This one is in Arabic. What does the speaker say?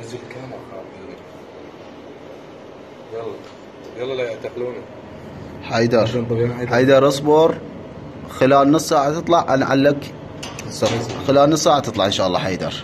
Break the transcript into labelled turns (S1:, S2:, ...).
S1: نزل الكاميرا يلا يلا لا يعتقلونا
S2: حيدر
S1: حيدر.
S2: حيدر اصبر. خلال نص ساعة تطلع أنا علق خلال نص ساعة تطلع إن شاء الله حيدر.